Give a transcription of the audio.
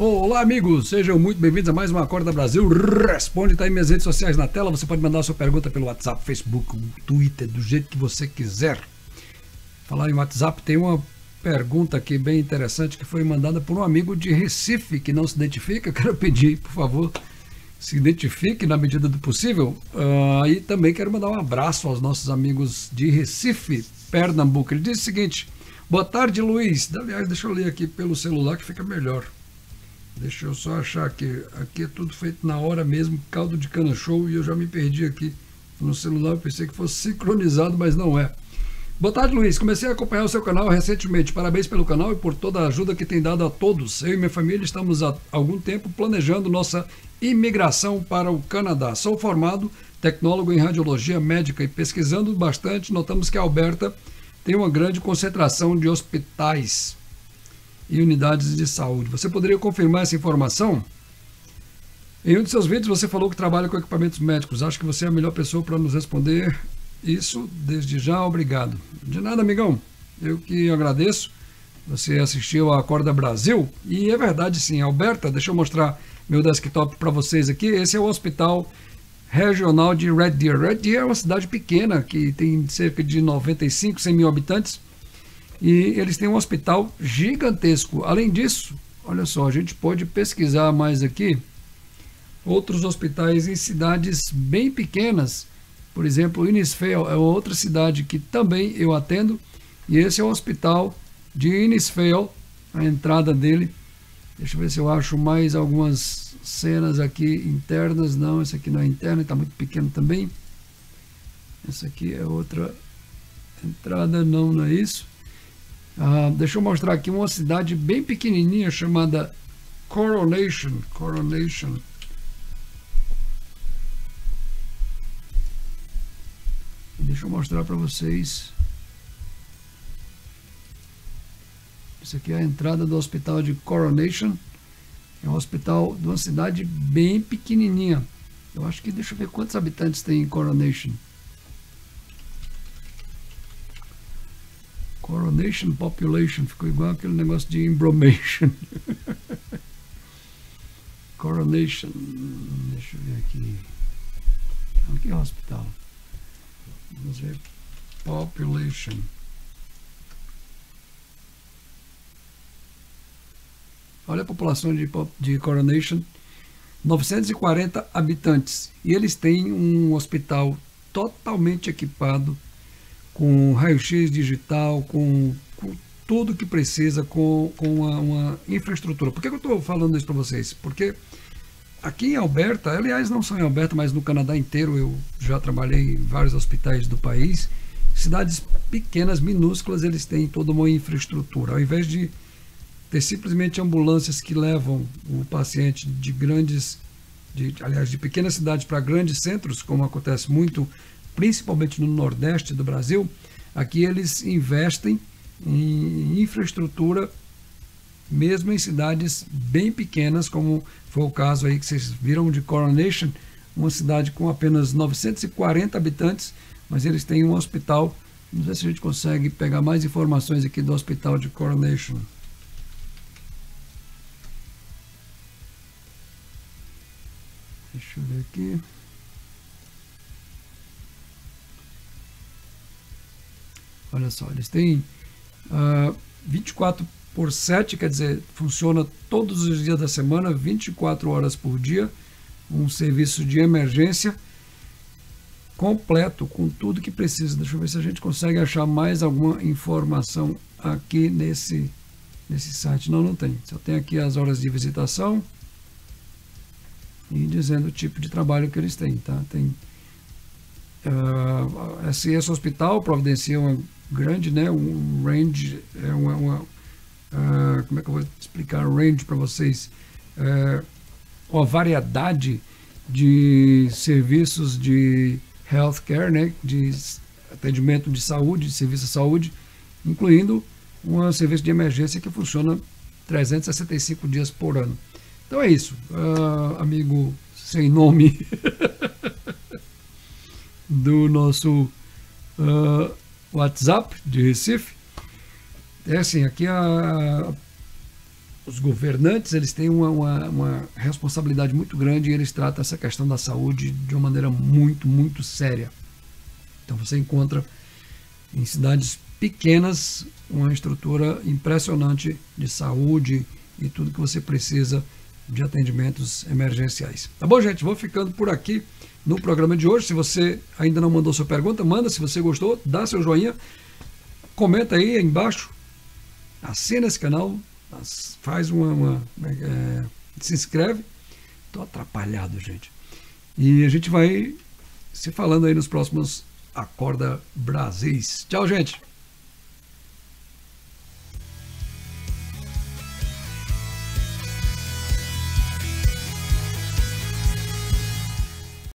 Olá, amigos! Sejam muito bem-vindos a mais uma Acorda Brasil. Responde, tá aí minhas redes sociais na tela. Você pode mandar sua pergunta pelo WhatsApp, Facebook, Twitter, do jeito que você quiser. Falar em WhatsApp, tem uma pergunta aqui bem interessante que foi mandada por um amigo de Recife que não se identifica. Quero pedir, por favor, se identifique na medida do possível. Uh, e também quero mandar um abraço aos nossos amigos de Recife, Pernambuco. Ele diz o seguinte: Boa tarde, Luiz. Aliás, deixa eu ler aqui pelo celular que fica melhor. Deixa eu só achar que aqui é tudo feito na hora mesmo, caldo de cana show, e eu já me perdi aqui no celular, pensei que fosse sincronizado, mas não é. Boa tarde, Luiz. Comecei a acompanhar o seu canal recentemente. Parabéns pelo canal e por toda a ajuda que tem dado a todos. Eu e minha família estamos há algum tempo planejando nossa imigração para o Canadá. Sou formado tecnólogo em radiologia médica e pesquisando bastante, notamos que a Alberta tem uma grande concentração de hospitais e unidades de saúde. Você poderia confirmar essa informação? Em um de seus vídeos você falou que trabalha com equipamentos médicos. Acho que você é a melhor pessoa para nos responder isso desde já. Obrigado. De nada, amigão. Eu que agradeço. Você assistiu a Acorda Brasil e é verdade sim, Alberta. Deixa eu mostrar meu desktop para vocês aqui. Esse é o Hospital Regional de Red Deer. Red Deer é uma cidade pequena que tem cerca de 95, 100 mil habitantes e eles têm um hospital gigantesco. Além disso, olha só, a gente pode pesquisar mais aqui outros hospitais em cidades bem pequenas. Por exemplo, Innisfail é outra cidade que também eu atendo. E esse é o hospital de Innisfail, a entrada dele. Deixa eu ver se eu acho mais algumas cenas aqui internas. Não, esse aqui não é interno, está muito pequeno também. Essa aqui é outra entrada, não, não é isso. Ah, deixa eu mostrar aqui uma cidade bem pequenininha chamada Coronation. Coronation. Deixa eu mostrar para vocês. Isso aqui é a entrada do hospital de Coronation. É um hospital de uma cidade bem pequenininha. Eu acho que, deixa eu ver quantos habitantes tem em Coronation. Coronation Population, ficou igual aquele negócio de embromation. Coronation, deixa eu ver aqui. Aqui é hospital. Vamos ver. Population. Olha a população de, de Coronation. 940 habitantes. E eles têm um hospital totalmente equipado com raio-x digital, com, com, tudo que precisa, com, com uma, uma infraestrutura. Por que eu estou falando isso para vocês? Porque aqui em Alberta, aliás, não só em Alberta, mas no Canadá inteiro, eu já trabalhei em vários hospitais do país. Cidades pequenas, minúsculas, eles têm toda uma infraestrutura. Ao invés de ter simplesmente ambulâncias que levam o paciente de grandes, de, aliás, de pequenas cidades para grandes centros, como acontece muito principalmente no Nordeste do Brasil, aqui eles investem em infraestrutura, mesmo em cidades bem pequenas, como foi o caso aí que vocês viram de Coronation, uma cidade com apenas 940 habitantes, mas eles têm um hospital. Não sei se a gente consegue pegar mais informações aqui do hospital de Coronation. Deixa eu ver aqui. Olha só, eles têm uh, ah, 24 por 7, quer dizer, funciona todos os dias da semana, 24 horas por dia, um serviço de emergência completo, com tudo que precisa. Deixa eu ver se a gente consegue achar mais alguma informação aqui nesse, nesse site. Não, não tem. Só tem aqui as horas de visitação e dizendo o tipo de trabalho que eles têm. Tá? Tem uh, esse, esse hospital providencia uma grande, né? Um range, é uma, uma uh, como é que eu vou explicar range para vocês? Uh, uma variedade de serviços de healthcare, né? De atendimento de saúde, de serviço de saúde, incluindo um serviço de emergência que funciona 365 dias por ano. Então é isso, uh, amigo sem nome do nosso uh, WhatsApp de Recife. É assim, aqui a, os governantes eles têm uma, uma, uma, responsabilidade muito grande e eles tratam essa questão da saúde de uma maneira muito, muito séria. Então você encontra em cidades pequenas uma estrutura impressionante de saúde e tudo que você precisa de atendimentos emergenciais. Tá bom, gente? Vou ficando por aqui no programa de hoje. Se você ainda não mandou sua pergunta, manda. Se você gostou, dá seu joinha, comenta aí embaixo, assina esse canal, faz uma. uma é, se inscreve. Estou atrapalhado, gente. E a gente vai se falando aí nos próximos Acorda Brasis. Tchau, gente.